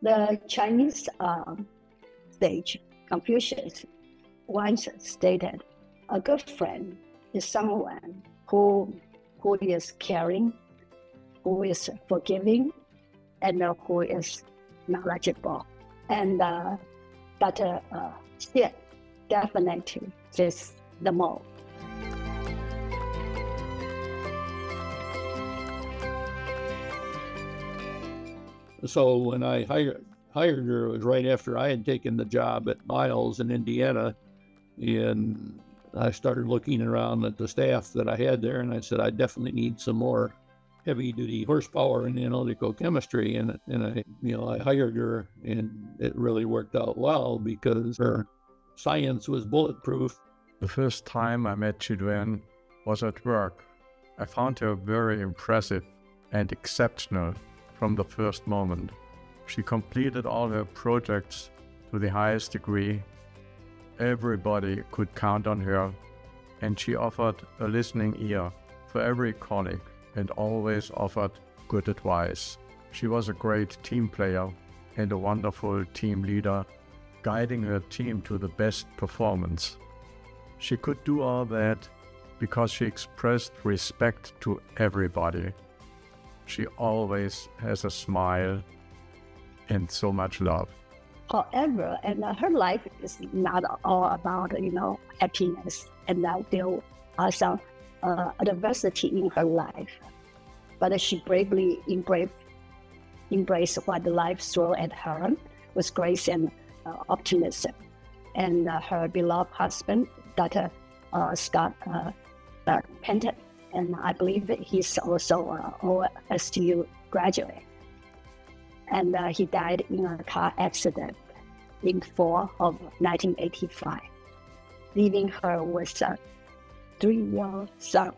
The Chinese uh, sage Confucius once stated, "A good friend is someone who who is caring, who is forgiving, and uh, who is knowledgeable." And uh, but uh, uh, definitely fits the mold. So when I hired hired her, it was right after I had taken the job at Miles in Indiana, and I started looking around at the staff that I had there, and I said I definitely need some more heavy duty horsepower in analytical chemistry, and and I you know I hired her, and it really worked out well because her science was bulletproof. The first time I met Chih-duen was at work. I found her very impressive and exceptional from the first moment. She completed all her projects to the highest degree. Everybody could count on her, and she offered a listening ear for every colleague and always offered good advice. She was a great team player and a wonderful team leader, guiding her team to the best performance. She could do all that because she expressed respect to everybody. She always has a smile and so much love. However, and uh, her life is not all about you know happiness, and there are some uh, adversity in her life, but she bravely embraced embraced what the life threw at her with grace and uh, optimism. And uh, her beloved husband, Dr. Uh, Scott uh, Penton, and I believe he's also an OSU graduate. And uh, he died in a car accident in fall of 1985, leaving her with a three-year-old son.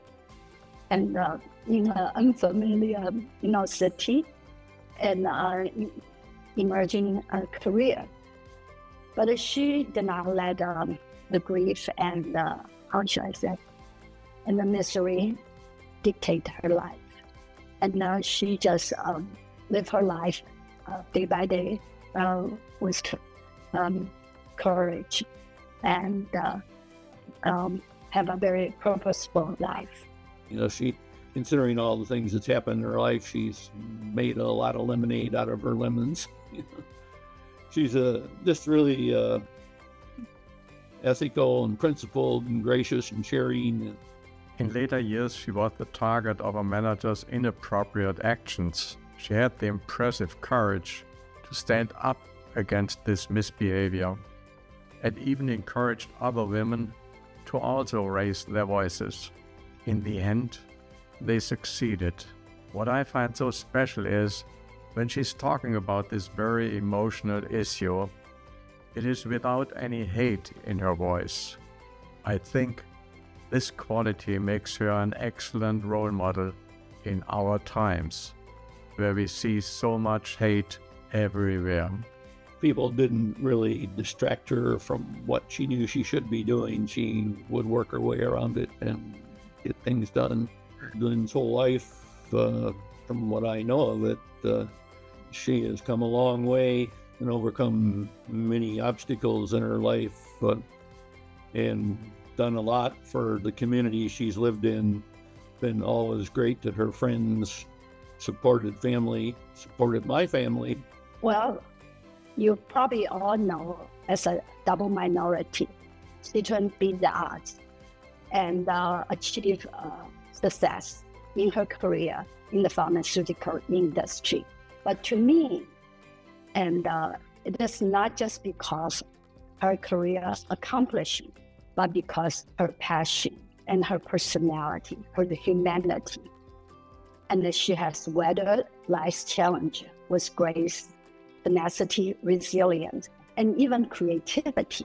And uh, in an unfamiliar, you know, city, and uh, emerging a career. But she did not let um, the grief and uh, how should I say, and the misery dictate her life. And now she just um, live her life uh, day by day uh, with um, courage and uh, um, have a very purposeful life. You know, she, considering all the things that's happened in her life, she's made a lot of lemonade out of her lemons. she's a just really uh, ethical and principled and gracious and sharing. In later years, she was the target of a manager's inappropriate actions. She had the impressive courage to stand up against this misbehavior and even encouraged other women to also raise their voices. In the end, they succeeded. What I find so special is when she's talking about this very emotional issue, it is without any hate in her voice. I think this quality makes her an excellent role model in our times, where we see so much hate everywhere. People didn't really distract her from what she knew she should be doing. She would work her way around it and get things done. Lynn's whole life, uh, from what I know of it, uh, she has come a long way and overcome many obstacles in her life. Uh, and done a lot for the community she's lived in. Been always great that her friends supported family, supported my family. Well, you probably all know as a double minority, Chih-duen beat the odds and uh, achieved uh, success in her career in the pharmaceutical industry. But to me, and uh, it is not just because her career accomplishment, but because her passion and her personality, her humanity. And that she has weathered life's challenge with grace, tenacity, resilience, and even creativity.